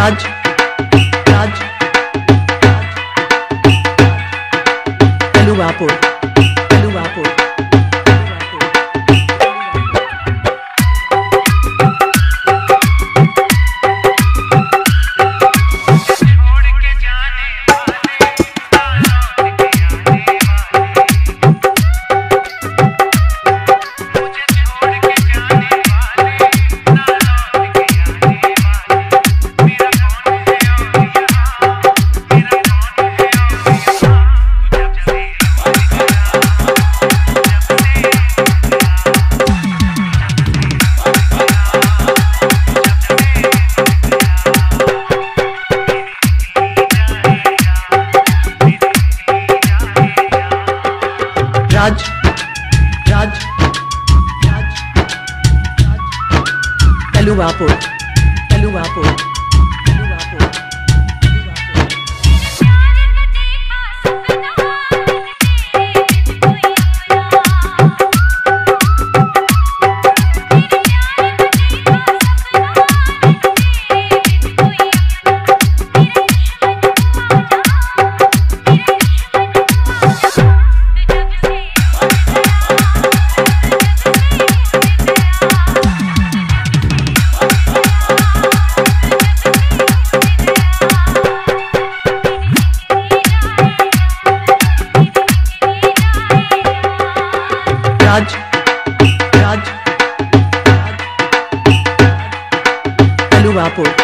आज राज राज राज तलुवापुर तलुवापुर Apple.